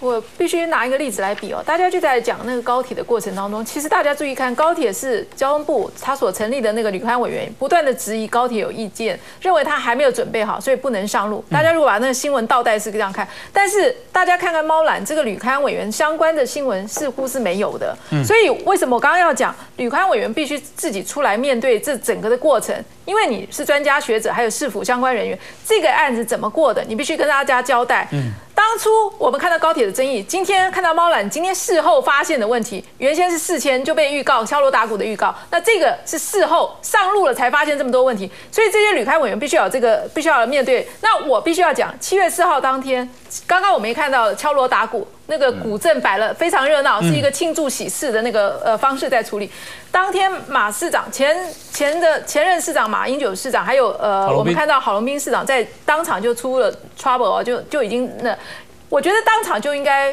我必须拿一个例子来比哦，大家就在讲那个高铁的过程当中，其实大家注意看，高铁是交通部他所成立的那个旅刊委员不断的质疑高铁有意见，认为他还没有准备好，所以不能上路。大家如果把那个新闻倒带是这样看，但是大家看看猫缆这个旅刊委员相关的新闻似乎是没有的，所以为什么我刚刚要讲旅刊委员必须自己出来面对这整个的过程？因为你是专家学者，还有市府相关人员，这个案子怎么过的，你必须跟大家交代。嗯，当初我们看到高铁的争议，今天看到猫缆，今天事后发现的问题，原先是事前就被预告敲锣打鼓的预告，那这个是事后上路了才发现这么多问题，所以这些旅开委员必须要这个必须要面对。那我必须要讲，七月四号当天，刚刚我们也看到敲锣打鼓。那个古镇摆了非常热闹，是一个庆祝喜事的那个呃方式在处理。当天马市长前前的前任市长马英九市长，还有呃我们看到郝龙斌市长在当场就出了 trouble 就就已经那，我觉得当场就应该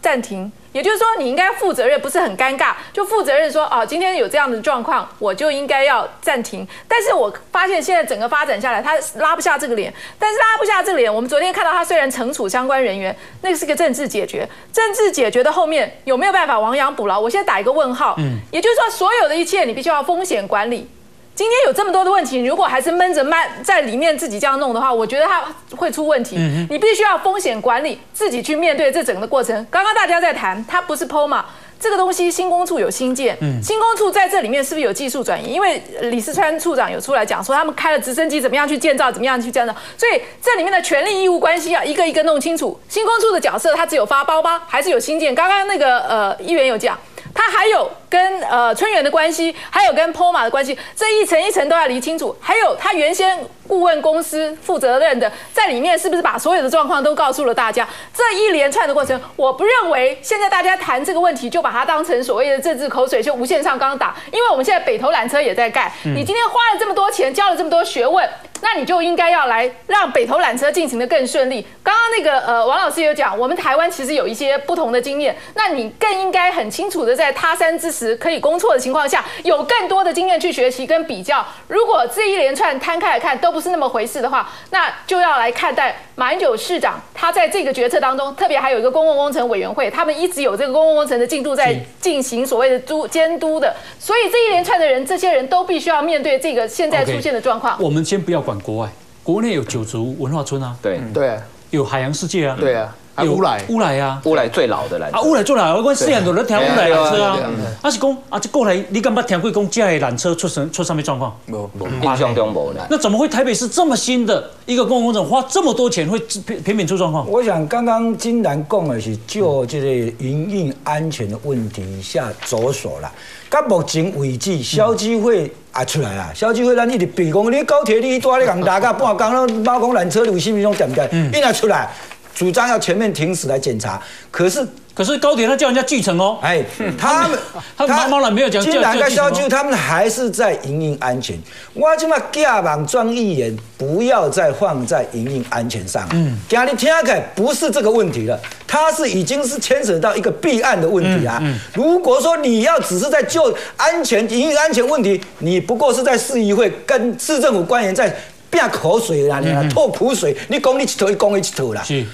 暂停。也就是说，你应该负责任，不是很尴尬，就负责任说，哦，今天有这样的状况，我就应该要暂停。但是我发现现在整个发展下来，他拉不下这个脸，但是拉不下这个脸。我们昨天看到他虽然惩处相关人员，那个是个政治解决，政治解决的后面有没有办法亡羊补牢？我现在打一个问号。嗯，也就是说，所有的一切你必须要风险管理。今天有这么多的问题，如果还是闷着慢在里面自己这样弄的话，我觉得它会出问题。你必须要风险管理，自己去面对这整个过程。刚刚大家在谈，它不是 POMA 这个东西，新工处有新建，新工处在这里面是不是有技术转移？因为李世川处长有出来讲说，他们开了直升机，怎么样去建造，怎么样去建造，所以这里面的权利义务关系要一个一个弄清楚。新工处的角色，它只有发包吗？还是有新建？刚刚那个呃议员有讲。他还有跟呃春园的关系，还有跟 POMA 的关系，这一层一层都要理清楚。还有他原先顾问公司负责任的在里面，是不是把所有的状况都告诉了大家？这一连串的过程，我不认为现在大家谈这个问题就把它当成所谓的政治口水，就无限上纲打。因为我们现在北投缆车也在盖，你今天花了这么多钱，交了这么多学问。那你就应该要来让北投缆车进行的更顺利。刚刚那个呃王老师有讲，我们台湾其实有一些不同的经验，那你更应该很清楚的在他山之石可以攻错的情况下，有更多的经验去学习跟比较。如果这一连串摊开来看都不是那么回事的话，那就要来看待马英九市长他在这个决策当中，特别还有一个公共工程委员会，他们一直有这个公共工程的进度在进行所谓的督监督的，所以这一连串的人，这些人都必须要面对这个现在出现的状况。我们先不要。管国外，国内有九族文化村啊，对。对，有海洋世界啊，对啊，有乌来乌来啊，乌来最老的缆车啊，乌来最老，我讲四人都在听乌来缆车啊，啊是讲啊，这过来你敢不听过讲这的缆车出什出什么状况？无，印象中无的。那怎么会台北市这么新的一个公共工程，花这么多钱会 偏偏偏出状况？我想刚刚金兰讲的是就这个营运安全的问题下着手了。到目前为止，消基会也出来啊！消基会咱一直比讲，你高铁你多你共大家半工了，猫讲缆车你为什么种点解？嗯，一拿出来，主张要全面停驶来检查，可是。可是高铁他叫人家拒成哦，哎，他们 他猫猫了没有讲，竟然跟消救，他们还是在营运安全。我今嘛架网装议员，不要再放在营运安全上。嗯，今你听开不是这个问题了，他是已经是牵扯到一个弊案的问题啊。如果说你要只是在就安全营运安全问题，你不过是在市议会跟市政府官员在变口水啦，你吐苦水，你讲你一头，一讲一头啦。是，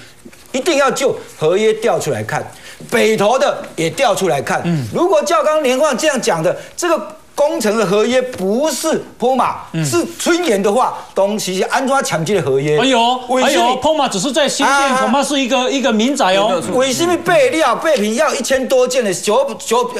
一定要就合约调出来看。北投的也调出来看，嗯如果教纲年况这样讲的，这个工程的合约不是坡马，是春园的话，东西安装抢劫的合约。哎呦，哎呦，坡马只是在新建，恐怕是一个一个民宅哦。为什么备料备品要一千多件的九九？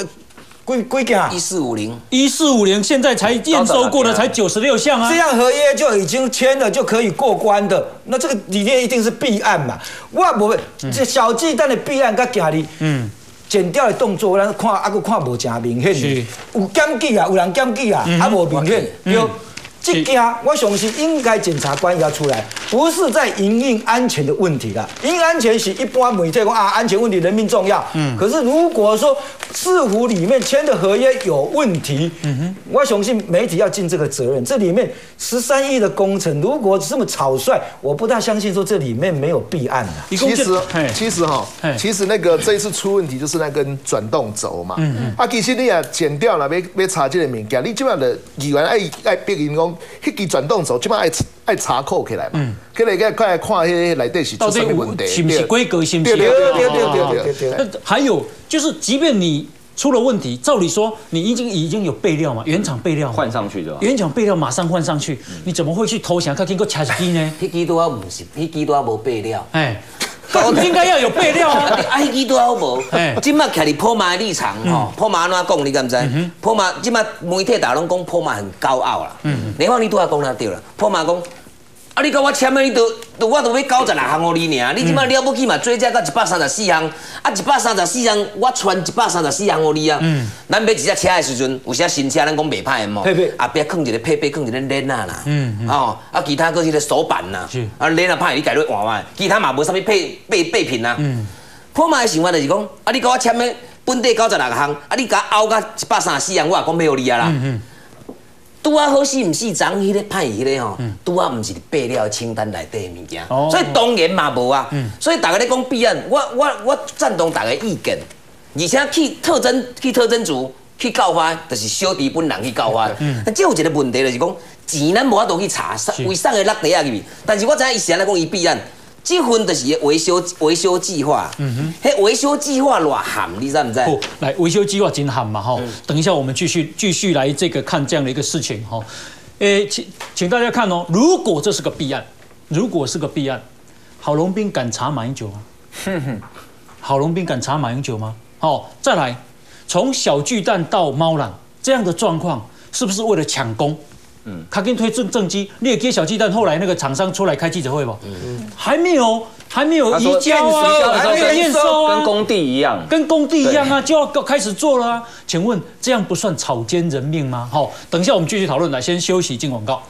几几件一四五零，一四五零，现在才验收过的才九十六项啊！这样合约就已经签了，就可以过关的。那这个里面一定是弊案嘛？我不会，这小鸡蛋的弊案，跟家里嗯，剪掉的动作，咱看啊，佫看无正明显。有检举啊，有人检举啊，啊无明显有。这件我相信应该检察官要出来，不是在营运安全的问题啦。营运安全是一般媒体讲啊，安全问题人命重要。嗯。可是如果说市府里面签的合约有问题，嗯哼，我相信媒体要尽这个责任。这里面十三亿的工程，如果这么草率，我不大相信说这里面没有弊案的。其实，其实哈，其实那个这一次出问题就是那根转动轴嘛。嗯嗯。啊，其实你也剪掉了，别别查这个物件，你今晚的议员爱爱逼人讲。迄支转动轴，即摆爱爱查扣起来嘛，起来个快看迄内底是出什么问题，是不是规格，是不是？对对对对对对对。还有就是，即便你出了问题，照理说你已经已经有备料嘛，原厂备料换上去的，原厂备料马上换上去，你怎么会去投降？他经过掐机呢？迄支都要唔是，迄支都要无备料。哎。应该要有备料啊！啊，迄支都好无。今麦徛伫破马立场吼，破马安怎讲？你敢知？破马今麦媒体大拢讲破马很高傲啦。你方你都要讲他对啦，破马讲。啊！你甲我签的，你都都我都要九十六项互你尔。你即摆了不起嘛？最加到一百三十四项，啊，一百三十四项，我传一百三十四项互你啊。嗯。咱买一只车的时阵，有些新车咱讲袂歹的嘛。配备。后壁放一个配备，放一个链啊啦。嗯嗯。哦，啊，其他搁是个手板呐。是。啊，链啊歹，你改落换换。其他嘛无啥物配备备品呐。嗯。破卖的想法就是讲，啊，你甲我签的本地九十六项，啊，你甲凹到一百三十四项，我也讲买互你啊啦。嗯嗯。拄啊好死毋死，昨迄个歹迄个吼，拄啊毋是备料清单内底物件，所以当然嘛无啊。所以大家咧讲避案，我我我赞同大家意见，而且去特征去特征组去告发，就是小弟本人去告发。但即有一个问题就是讲，钱咱无法度去查，为啥会落地啊去？但是我知影伊是安尼讲伊避案。这份就是维修维修计划，嗯哼，嘿，维修计划偌含，你知唔知？不，来维修计划真含嘛哈。等一下我们继续继续来这个看这样的一个事情哈。诶，请请大家看哦，如果这是个弊案，如果是个弊案，郝龙斌敢查马英九吗？哼哼，郝龙斌敢查马英九吗？好，再来，从小巨蛋到猫缆这样的状况，是不是为了抢功？他给你推正正机，你也接小鸡蛋。后来那个厂商出来开记者会不？嗯。还没有，还没有移交啊，还没有验收啊，跟工地一样，跟工地一样啊，就要开始做了啊。请问这样不算草菅人命吗？好，等一下我们继续讨论来，先休息进广告。